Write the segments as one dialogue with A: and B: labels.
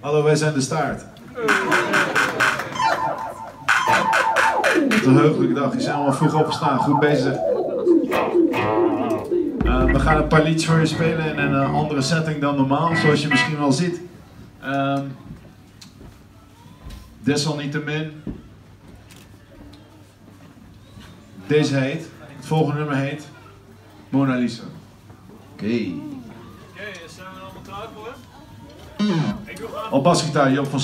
A: Hallo, wij zijn de staart. Wat een heugelijke dag. Je zijn allemaal vroeg opgestaan. Goed bezig. Uh, we gaan een paar liedjes voor je spelen in een uh, andere setting dan normaal, zoals je misschien wel ziet. Uh, desalniettemin. Deze heet, het volgende nummer heet Mona Lisa. Oké. Op basgitaar Job van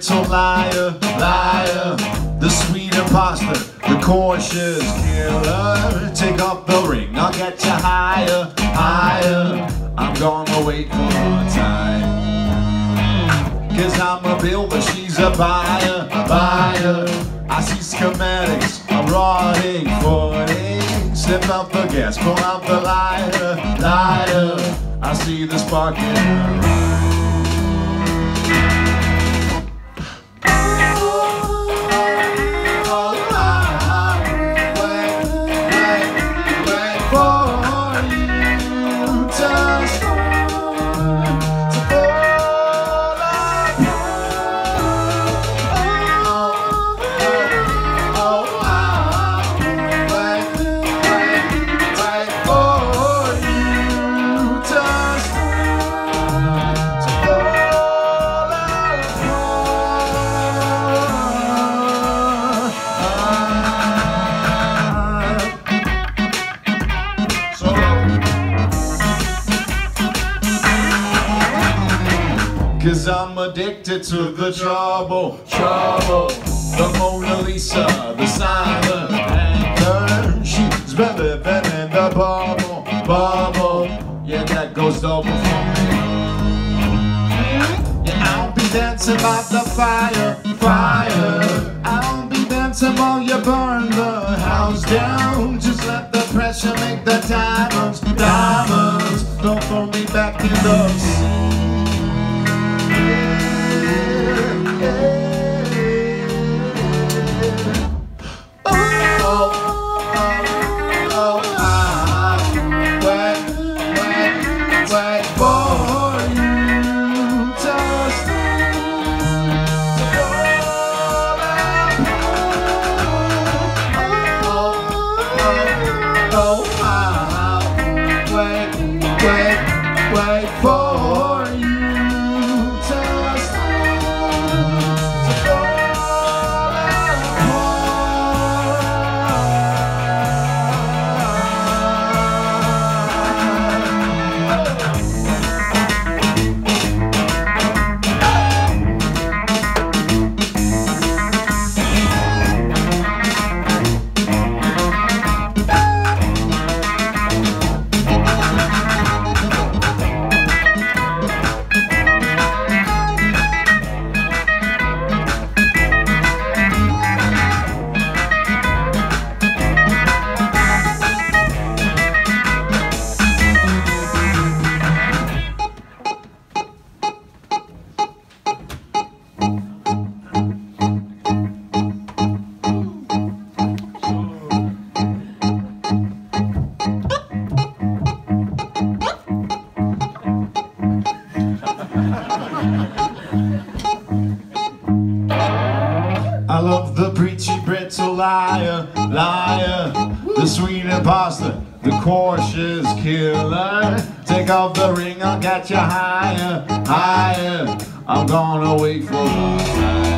A: Summeren. liar, liar, the sweet imposter, the cautious killer. Take off the ring, I'll get you higher, higher. I'm gonna wait for a time. Cause I'm a bill, but she's a buyer, buyer. I see schematics, I'm rotting footing. Slip out the gas, pull out the lighter, lighter. I see the spark in her eye. Cause I'm addicted to the trouble, trouble. The Mona Lisa, the silent anchor She's been in the bubble, bubble. Yeah, that goes double for me. Yeah, I'll be dancing by the fire, fire. I'll be dancing while you burn the house down. Just let the pressure make the diamonds, diamonds. Don't throw me back in the sea Yeah. I love the preachy brittle liar, liar, the sweet imposter, the cautious killer. Take off the ring, I'll get you higher, higher. I'm gonna wait for the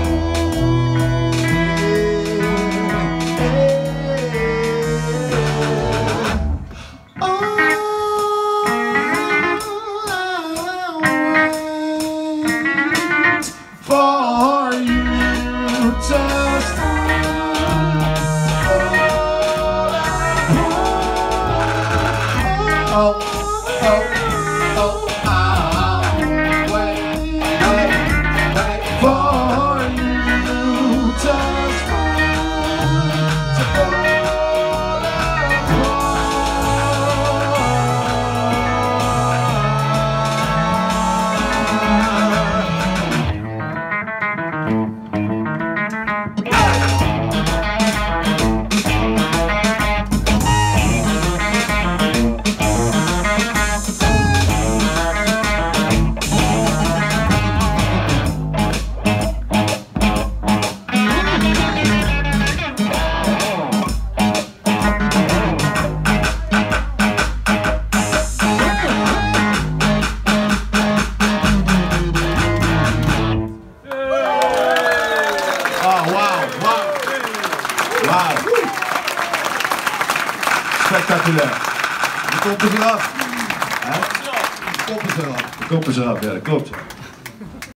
A: Wow. Spectaculair. De kop is eraf. De kop is eraf. De kop is eraf, ja, dat klopt.